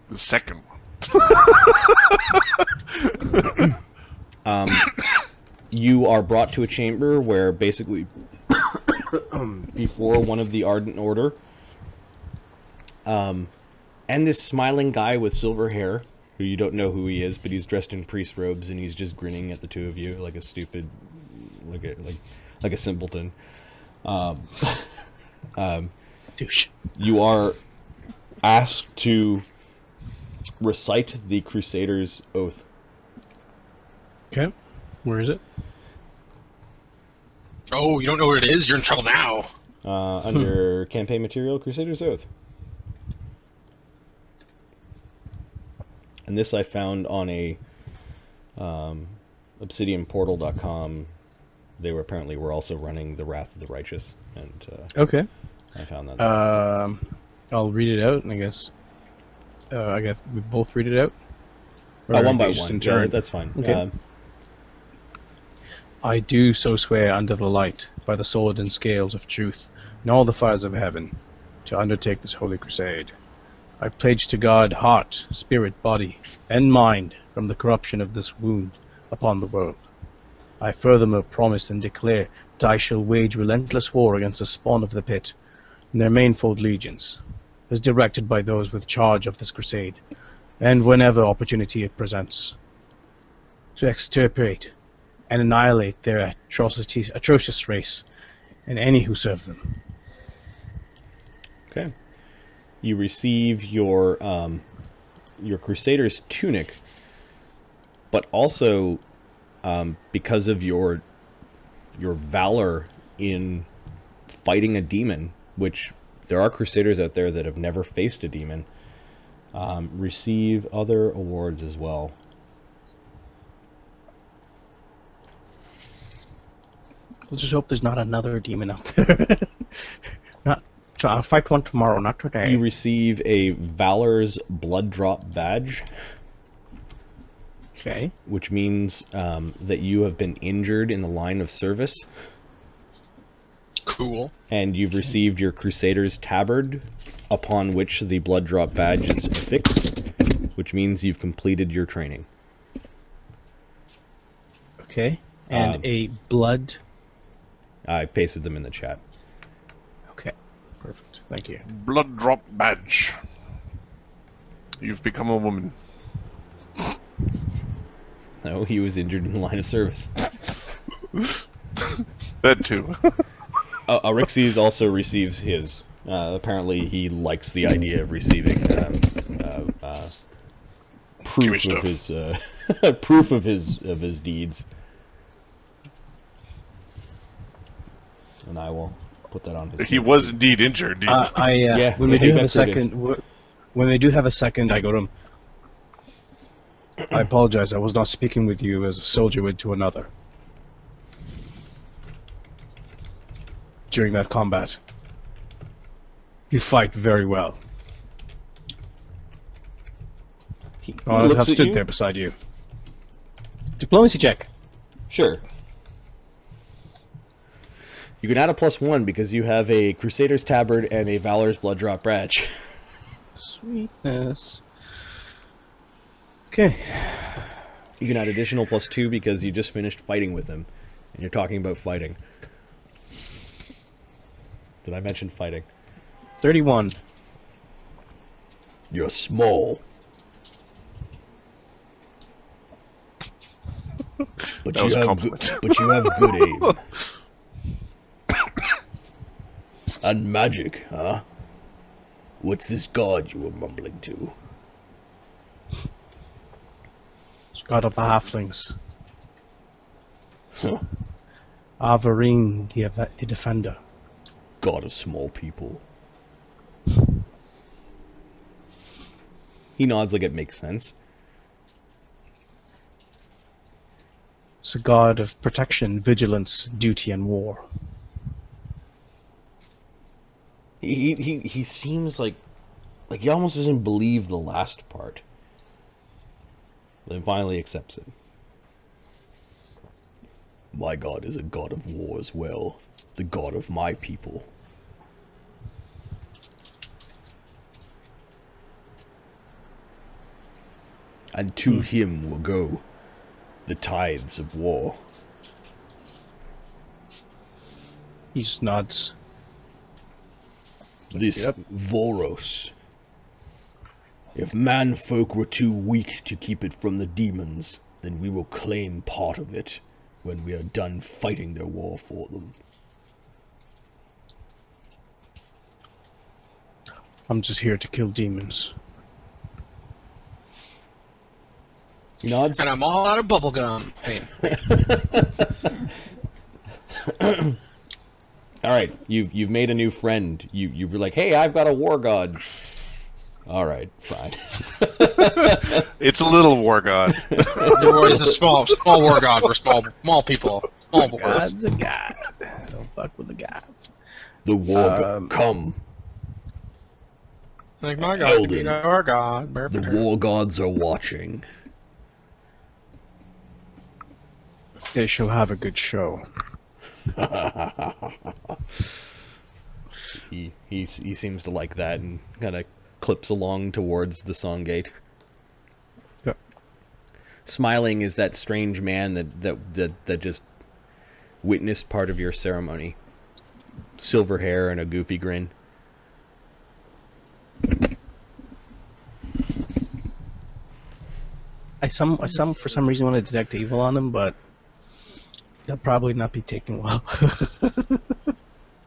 The second one. <coughs> you are brought to a chamber where basically <coughs> before one of the ardent order um and this smiling guy with silver hair who you don't know who he is but he's dressed in priest robes and he's just grinning at the two of you like a stupid like a like like a simpleton <laughs> Douche. you are asked to recite the crusader's oath Okay. Where is it? Oh, you don't know where it is? You're in trouble now. uh, under campaign material crusader's oath and this i found on a um, obsidianportal.com They were apparently were also running the Wrath of the Righteous, and uh, Okay. I found that. Um, I'll read it out, and I guess. Uh, I guess we both read it out. oh, Or one by one. in Yeah, that's fine. Okay. Um, I do so swear under the light, by the sword and scales of truth, and all the fires of heaven, to undertake this holy crusade. I pledge to guard heart, spirit, body, and mind from the corruption of this wound upon the world. I furthermore promise and declare that I shall wage relentless war against the spawn of the pit and their manifold legions, as directed by those with charge of this crusade, and whenever opportunity it presents, to extirpate and annihilate their atrocities, atrocious race and any who serve them. Okay. You receive your um, your Crusader's tunic, but also um, because of your your valor in fighting a demon, which there are Crusaders out there that have never faced a demon, um, receive other awards as well. Let's just hope there's not another demon out there. <laughs> not, I'll fight one tomorrow, not today. You receive a Valor's Blood Drop badge. okay. which means um, that you have been injured in the line of service Cool. and you've received your Crusader's tabard, upon which the blood drop badge is affixed, which means you've completed your training. Okay. And Um, a blood. I pasted them in the chat. Okay. Perfect. Thank you. Blood drop badge. You've become a woman. No, <laughs> he was injured in the line of service. <laughs> That too. <laughs> Uh, Aryxes also receives his. Uh, apparently, he likes the idea of receiving um, uh, uh, proof stuff. of his uh, proof of his of his deeds. And I will put that on his. he was indeed injured. Uh, I uh, Yeah, when we do have a second, wh- when we do have a second, I go to him. I apologize. I was not speaking with you as a soldier would to another. During that combat, you fight very well. He, he I looks have stood you. there beside you. Diplomacy check. Sure. You can add a plus one because you have a Crusader's tabard and a Valor's blood drop badge. Sweetness. Okay. You can add additional plus two because you just finished fighting with him, and you're talking about fighting. Did I mention fighting? 31. You're small. <laughs> But That was you a have good, but you have good aim. <laughs> and magic, huh? What's this god you were mumbling to? It's God of the Halflings. Huh. Arvoreen the, the Defender. God of small people. He nods like it makes sense. It's a god of protection, vigilance, duty, and war. He he he, he seems like like he almost doesn't believe the last part. Then finally accepts it. My god is a god of war as well, the god of my people. And to hmm. him will go the tithes of war. He just nods. This Yep. Voros. If manfolk were too weak to keep it from the demons, then we will claim part of it when we are done fighting their war for them. I'm just here to kill demons. He nods. And I'm all out of bubblegum. <laughs> Wait, All right, you've you've made a new friend. You you were like, hey, I've got a war god. All right, fine. <laughs> it's a little war god. <laughs> there is a small, small war god for small, small people, small boys. God's a god. Don't fuck with the gods. The war Um, come. Like my God, Eldon. you know our God. Bear The Pater. war gods are watching. They shall have a good show. <laughs> He he he seems to like that and kind of clips along towards the song gate. Yeah. Smiling is that strange man that that that, that just witnessed part of your ceremony. Silver hair and a goofy grin. I some I some for some reason want to detect evil on him, but they'll probably not be taken well. <laughs>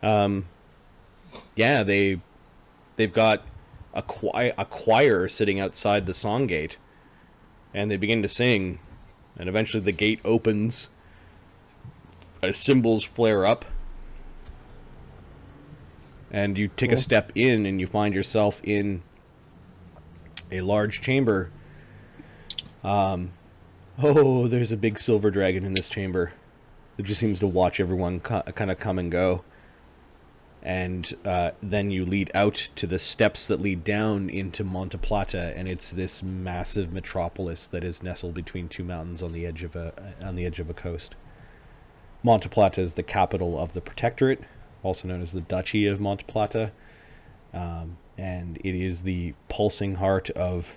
Um, yeah, they they've got a choir, a choir sitting outside the song gate, and they begin to sing, and eventually the gate opens. As cymbals flare up, and you take a step in, and you find yourself in a large chamber. Um, oh, there's a big silver dragon in this chamber. It just seems to watch everyone kind of come and go and uh, then you lead out to the steps that lead down into Monte Plata, and it's this massive metropolis that is nestled between two mountains on the edge of a on the edge of a coast. Monte Plata is the capital of the Protectorate, also known as the Duchy of Monte Plata, um, and it is the pulsing heart of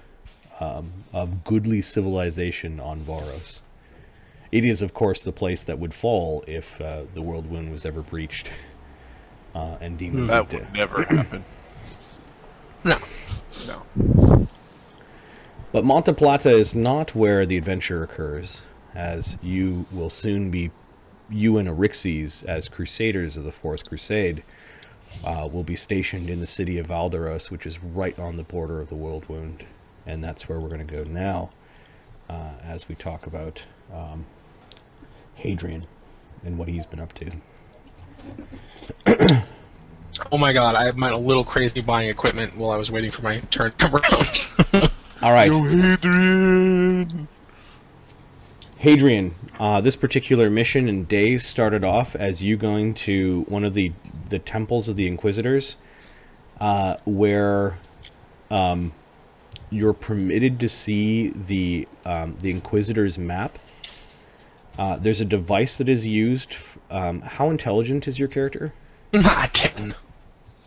um, of goodly civilization on Voros. It is, of course, the place that would fall if uh, the world wound was ever breached. <laughs> Uh, and demons That did. would never <clears throat> happen. No. No. But Monte Plata is not where the adventure occurs, as you will soon be, you and Aryxes, as crusaders of the Fourth Crusade, uh, will be stationed in the city of Valderas, which is right on the border of the World Wound. And that's where we're going to go now, uh, as we talk about um, Hadrian and what he's been up to. Oh my God, I went a little crazy buying equipment while I was waiting for my turn to come around. <laughs> All right. Yo, Hadrian! Hadrian, uh, this particular mission and days started off as you going to one of the the temples of the Inquisitors, uh, where um, you're permitted to see the um, the Inquisitor's map. Uh, there's a device that is used. f- Um, how intelligent is your character? <laughs> Not ten.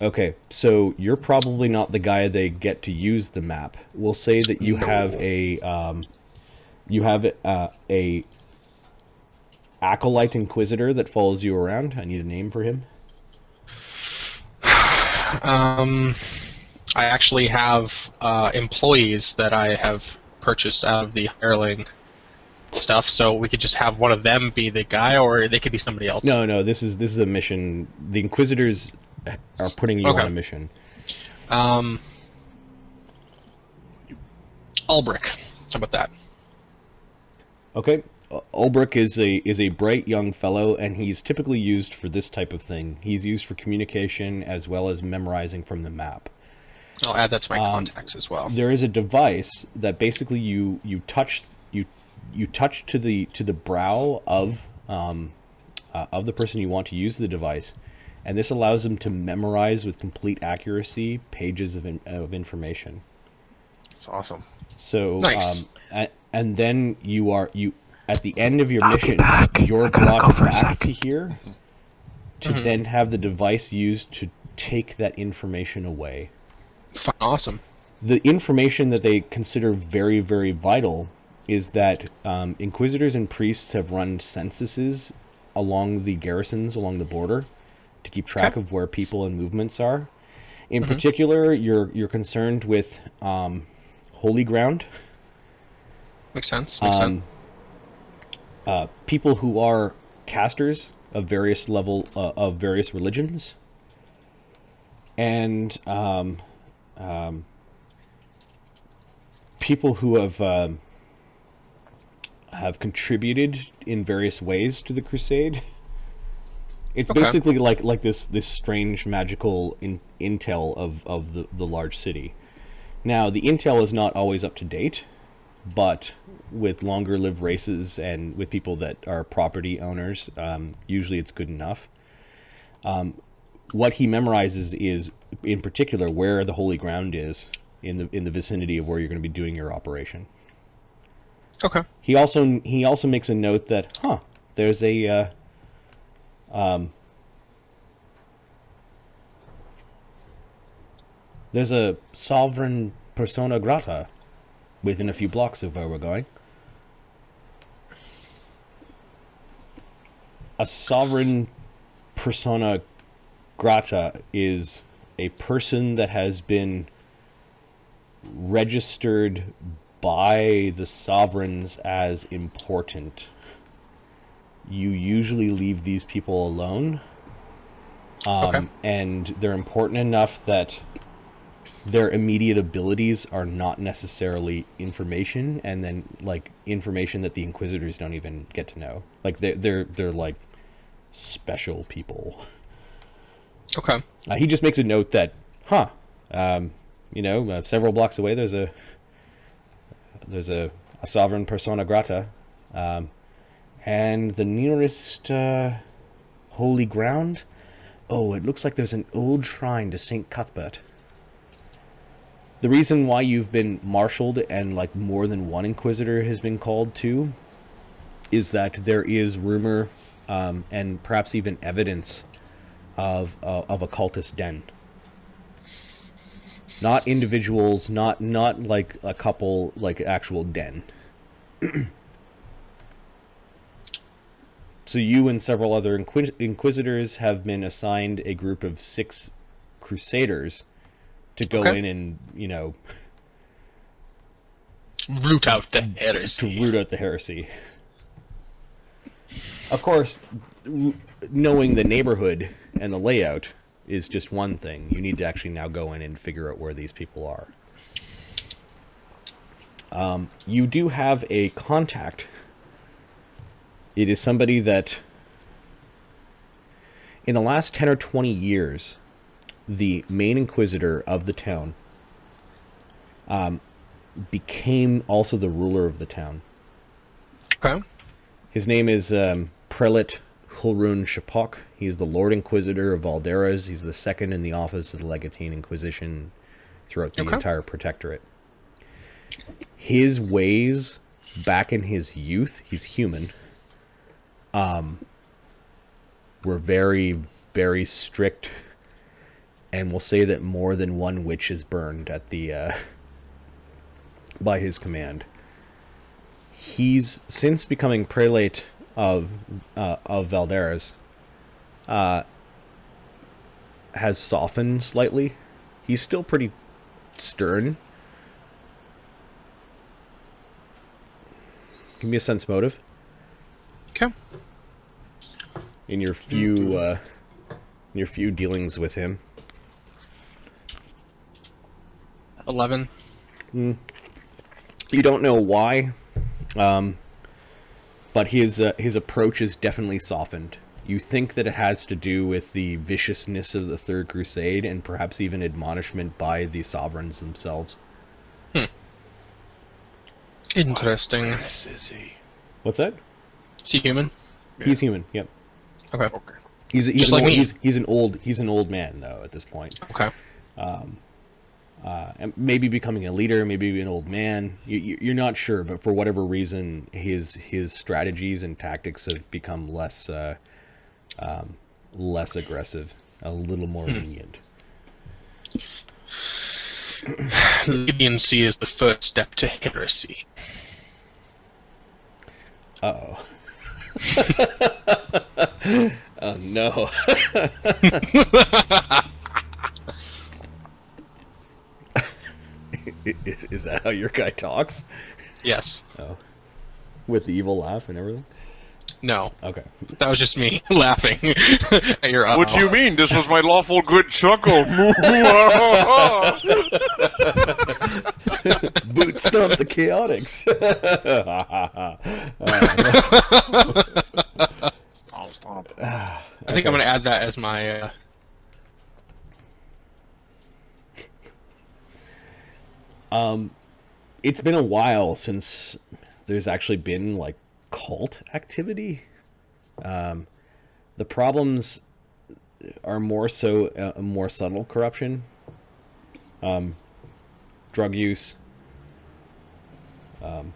Okay, so you're probably not the guy they get to use the map. We'll say that you No. have a um, you have uh, a acolyte inquisitor that follows you around. I need a name for him. <sighs> Um, I actually have uh, employees that I have purchased out of the hireling stuff, so we could just have one of them be the guy, or they could be somebody else. No, no, this is this is a mission. The inquisitors are putting you Okay. on a mission. Um, Ulbrich. How about that? Okay. Ulbrich is a is a bright young fellow, and he's typically used for this type of thing. He's used for communication as well as memorizing from the map. I'll add that to my Um, contacts as well. there is a device that basically you you touch you you touch to the to the brow of um, uh, of the person you want to use the device, and this allows them to memorize with complete accuracy pages of in, of information. It's awesome. So Nice. um, a- and then you are you at the end of your I'll mission back. you're I gotta brought go back to here to Mhm. then have the device used to take that information away awesome. the information that they consider very, very vital is that um, inquisitors and priests have run censuses along the garrisons along the border to keep track Okay. of where people and movements are. In Mhm. particular, you're you're concerned with um, holy ground, Makes sense. Makes um, sense. uh, people who are casters of various level uh, of various religions, and um, um, people who have um, have contributed in various ways to the crusade. It's Okay. basically like like this this strange magical in, intel of of the the large city. Now the intel is not always up to date. but with longer lived races and with people that are property owners, um, usually it's good enough. Um, what he memorizes is, in particular, where the holy ground is in the in the vicinity of where you're going to be doing your operation. Okay. He also he also makes a note that, huh, there's a uh, um, there's a sovereign persona grata within a few blocks of where we're going. A sovereign persona grata is a person that has been registered by the sovereigns as important. You usually leave these people alone. Um, Okay. And they're important enough that their immediate abilities are not necessarily information and then like information that the inquisitors don't even get to know like they're they're, they're like special people Okay. uh, he just makes a note that huh um, you know uh, several blocks away there's a there's a, a sovereign persona grata um, and the nearest uh, holy ground? Oh it looks like there's an old shrine to saint cuthbert. The reason why you've been marshaled and like more than one inquisitor has been called to is that there is rumor um, and perhaps even evidence of uh, of a cultist den not individuals not not like a couple like actual den so you and several other inquis- inquisitors have been assigned a group of six crusaders to go Okay. in and you know Root out the heresy. to root out the heresy. Of course, knowing the neighborhood and the layout is just one thing. You need to actually now go in and figure out where these people are. Um, you do have a contact. It is somebody that, in the last 10 or 20 years, the main inquisitor of the town became also the ruler of the town. Okay. His name is um, Prelate Hulrun Shapok. He's the Lord Inquisitor of Valderas. He's the second in the office of the Legatine Inquisition throughout the Okay. entire Protectorate. His ways back in his youth, he's human, um, were very, very strict. And we'll say that more than one witch is burned at the uh, by his command he's since becoming prelate of uh, of Valderas, uh, has softened slightly. He's still pretty stern. Give me a sense motive Okay. in your few uh, in your few dealings with him. Eleven. You don't know why, um, but his uh, his approach is definitely softened. You think that it has to do with the viciousness of the Third Crusade and perhaps even admonishment by the sovereigns themselves. Hmm. Interesting. This is he. What's that? Is he human? He's human. Yep. Okay. Okay. He's he's Just an like old, me. he's he's an old he's an old man though at this point. Okay. Uh, and maybe becoming a leader, maybe an old man. You, you're not sure, but for whatever reason, his his strategies and tactics have become less uh, um, less aggressive, a little more lenient. Leniency is the first step to heresy. <laughs> Uh oh. oh no. <laughs> <laughs> <laughs> is, is that how your guy talks? Yes. Oh. With the evil laugh and everything? No. Okay. That was just me <laughs> laughing at your. What do you mean? This was my lawful good chuckle. <laughs> Boot stomp the chaotics. stomp, stomp. I think I'm gonna add that as my. Uh, it's been a while since there's actually been like cult activity. Um, the problems are more so uh, more subtle corruption, um, drug use, um,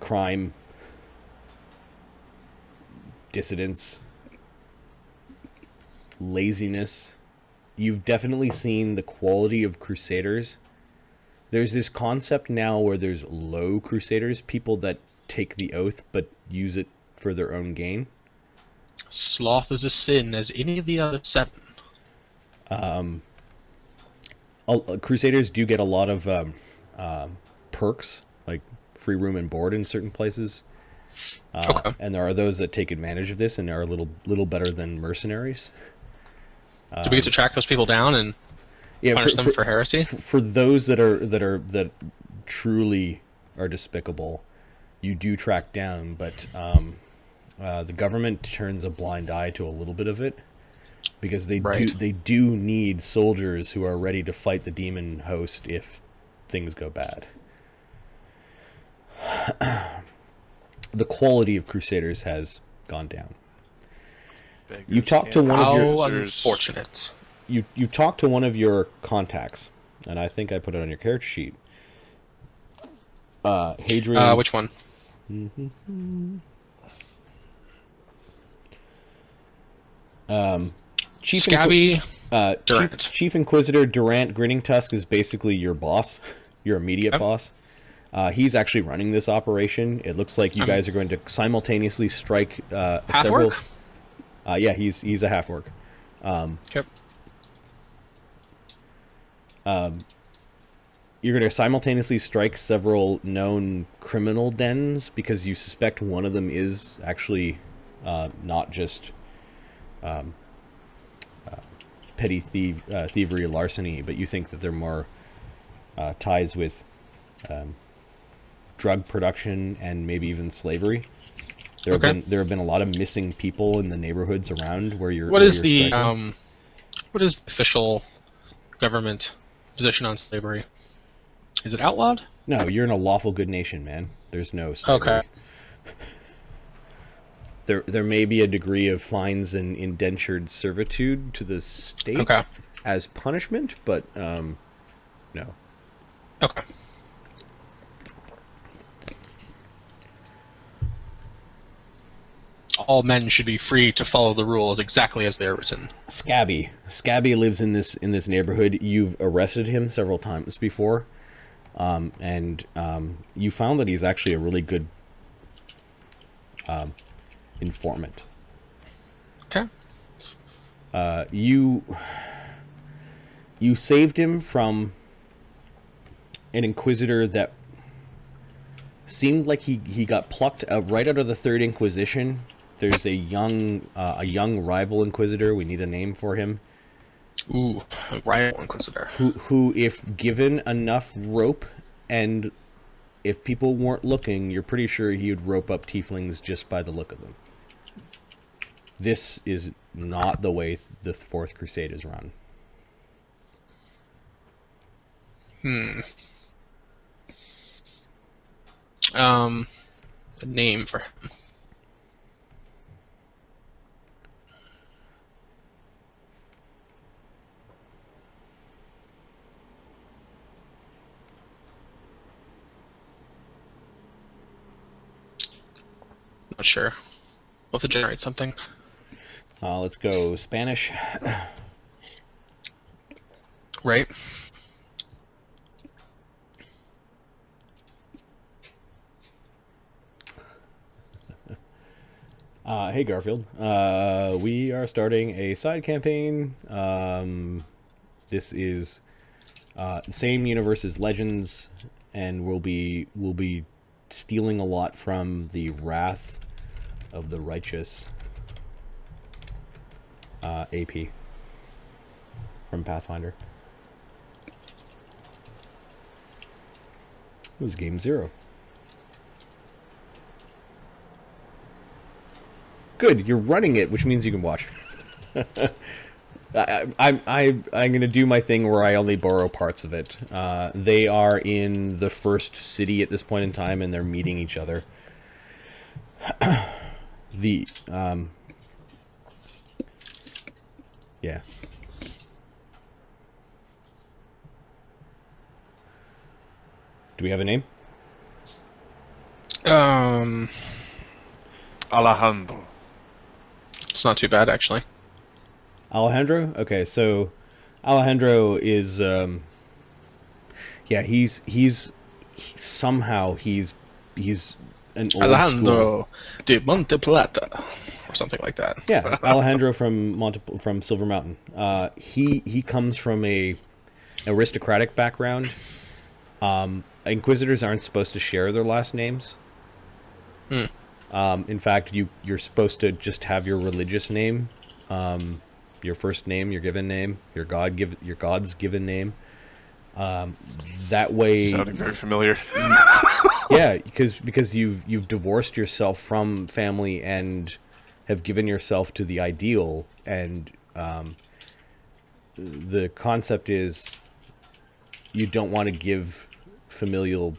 crime, dissidents, laziness. You've definitely seen the quality of crusaders. There's this concept now where there's low crusaders, people that take the oath but use it for their own gain. Sloth is a sin as any of the other seven. um, uh, Crusaders do get a lot of um, um, perks, like free room and board in certain places. Uh, Okay. And there are those that take advantage of this and are a little little better than mercenaries. Do we get to track those people down and Yeah, punish them for heresy? for those that are that are that truly are despicable, you do track down, but um, uh, the government turns a blind eye to a little bit of it because they do they do need soldiers who are ready to fight the demon host if things go bad. <clears throat> the quality of crusaders has gone down. You talked to one of your There's- unfortunate. You you talk to one of your contacts, and I think I put it on your character sheet. Uh, Hadrian. Uh, which one? Um, Chief Inqui- Scabby. uh, Durant. Chief, Chief Inquisitor Durant Grinning Tusk is basically your boss, <laughs> your immediate Yep. boss. Uh, he's actually running this operation. It looks like you Um, guys are going to simultaneously strike uh, several. Uh, yeah, he's he's a half orc. Yep. You're going to simultaneously strike several known criminal dens because you suspect one of them is actually uh, not just um, uh, petty thiev- uh, thievery or larceny, but you think that they're more uh, ties with um, drug production and maybe even slavery. There have been there have been a lot of missing people in the neighborhoods around where you're. What where is you're the um, what is the official government position on slavery? Is it outlawed? No, you're in a lawful good nation, man. There's no slavery. Okay. <laughs> There, there may be a degree of fines and indentured servitude to the state Okay. as punishment, but um, no. Okay. All men should be free to follow the rules exactly as they are written. Scabby, Scabby lives in this in this neighborhood. You've arrested him several times before, um, and um, you found that he's actually a really good um, informant. Okay. Uh, you you saved him from an inquisitor that seemed like he, he got plucked uh, right out of the third inquisition there's a young uh, a young rival inquisitor we need a name for him Ooh, rival inquisitor. who who if given enough rope and if people weren't looking you're pretty sure he would rope up tieflings just by the look of them this is not the way the fourth crusade is run Hmm. Um, a name for him. Not sure. We'll have to generate something. uh, let's go spanish Right? <laughs> Uh, hey Garfield, uh, we are starting a side campaign. Um, this is uh, the same universe as Legends, and we'll be we'll be stealing a lot from the Wrath of the Righteous uh, AP from Pathfinder. It was game zero. Good, you're running it, which means you can watch. I, <laughs> I, I, I'm going to do my thing where I only borrow parts of it. Uh, they are in the first city at this point in time, and they're meeting each other. <clears throat> the, um, yeah. Do we have a name? Um, Alejandro. it's not too bad actually. Alejandro? Okay, so Alejandro is um yeah, he's he's he- somehow he's he's an old school. Alejandro de Monte Plata, or something like that. Yeah, <laughs> Alejandro from Monte, from Silver Mountain. Uh, he he comes from a aristocratic background. Um, inquisitors aren't supposed to share their last names. Hmm. Um, in fact, you you're supposed to just have your religious name, um, your first name, your given name, your God give your God's given name. Um, that way, Sounding very familiar. <laughs> yeah, because because you've you've divorced yourself from family and have given yourself to the ideal, and um, the concept is you don't want to give familial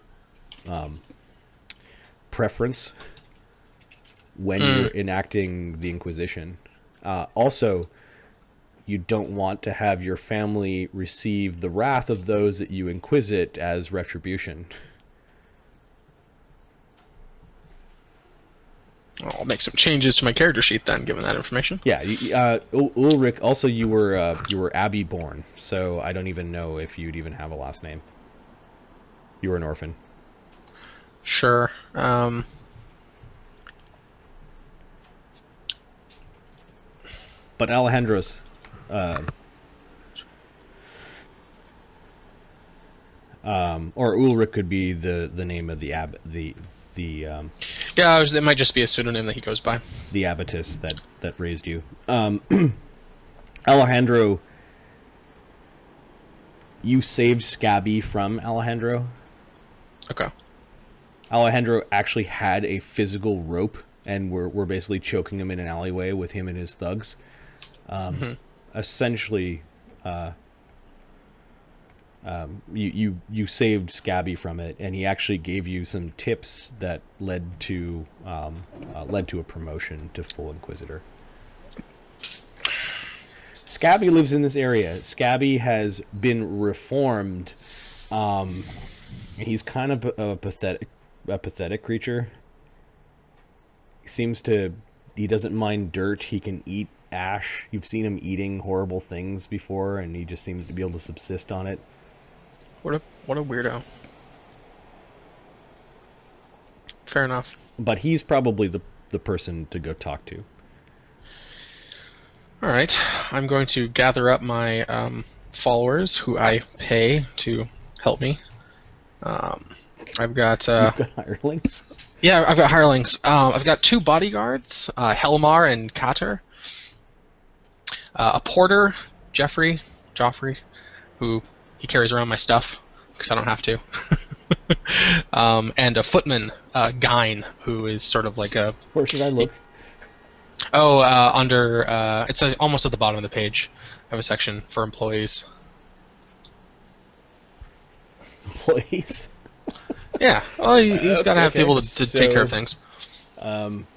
um, preference when you're enacting the Inquisition. Uh, also, you don't want to have your family receive the wrath of those that you inquisit as retribution. <laughs> I'll make some changes to my character sheet then, given that information. Yeah, you- uh, Ulrich. Also, you were uh, you were Abbey born, so I don't even know if you'd even have a last name. You were an orphan. Sure. Um, But Alejandro's, uh, um, or Ulrich could be the the name of the ab the the um, yeah, was, it might just be a pseudonym that he goes by. the abattis that that raised you. Um, <clears throat> Alejandro, you saved Scabby from Alejandro. Okay. Alejandro actually had a physical rope, and we're we're basically choking him in an alleyway with him and his thugs. Um, Essentially, uh, um, you you you saved Scabby from it, and he actually gave you some tips that led to um, uh, led to a promotion to full Inquisitor. Scabby lives in this area. Scabby has been reformed. Um, he's kind of a pathetic, a pathetic creature. He seems to, he doesn't mind dirt. He can eat ash. You've seen him eating horrible things before, and he just seems to be able to subsist on it. What a what a weirdo. Fair enough. But he's probably the the person to go talk to. All right, I'm going to gather up my um, followers who I pay to help me. Um, I've got uh, You've got hirelings. yeah, I've got hirelings. Um, I've got two bodyguards, uh, Helmar and Kater. Uh, a porter, Jeffrey, Joffrey, who he carries around my stuff because I don't have to. <laughs> um, and a footman, uh, Gyn, who is sort of like a Where should I look? Oh, uh, under uh, it's uh, almost at the bottom of the page. I have a section for employees. Please. <laughs> Yeah, well, he, he's got to have Okay, people to, to take care of things. Um,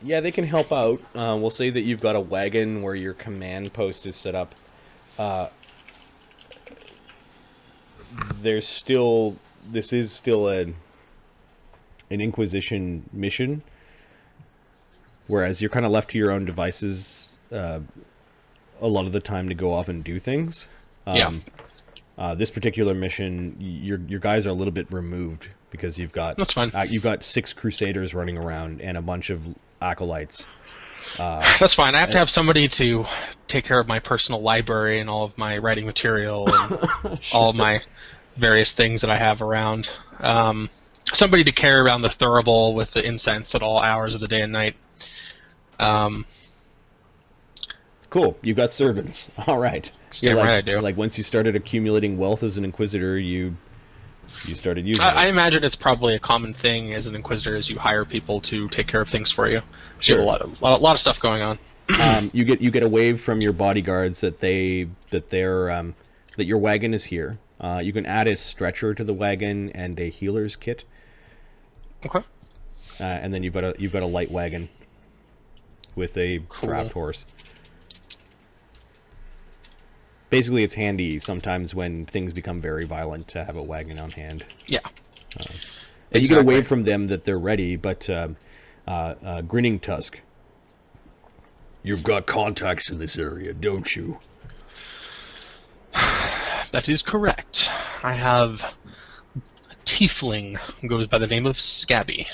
yeah, they can help out. Uh, we'll say that you've got a wagon where your command post is set up. There's still this is still an an Inquisition mission, whereas you're kind of left to your own devices uh, a lot of the time to go off and do things. Yeah. Uh, this particular mission, your your guys are a little bit removed because you've got That's fine. Uh, you've got six crusaders running around and a bunch of acolytes. That's fine. I have to have somebody to take care of my personal library and all of my writing material and <laughs> all of my various things that I have around. Um, somebody to carry around the thurible with the incense at all hours of the day and night. Um, Cool, you've got servants. <laughs> All right. Damn like, right I do. Like once you started accumulating wealth as an inquisitor, you you started using I, I imagine it's probably a common thing as an inquisitor, as you hire people to take care of things for you. So you have a lot of, lot, lot of stuff going on. <clears throat> um, you get you get a wave from your bodyguards that they that they're um, that your wagon is here. Uh, you can add a stretcher to the wagon and a healer's kit, Okay. uh, and then you've got a you've got a light wagon with a Cool. draft horse. Basically, it's handy sometimes when things become very violent to have a wagon on hand. Yeah. And you get away from them that they're ready, but um, uh, uh, Grinning Tusk. You've got contacts in this area, don't you? <sighs> That is correct. I have a tiefling goes by the name of Scabby.